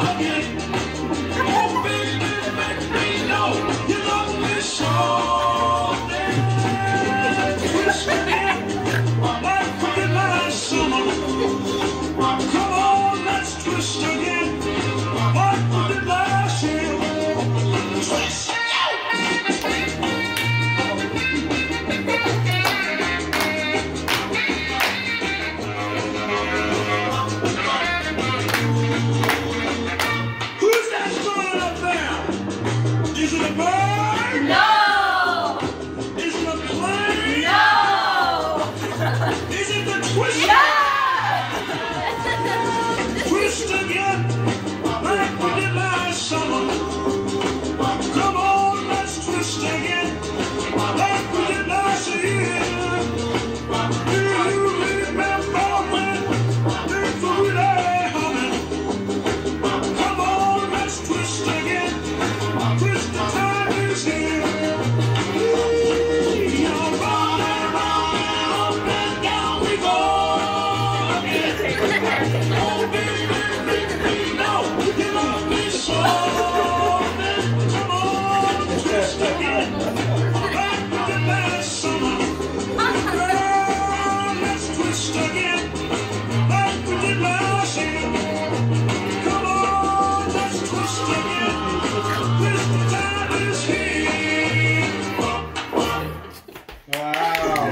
again. Oh, Is it the twist? Twist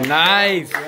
Nice.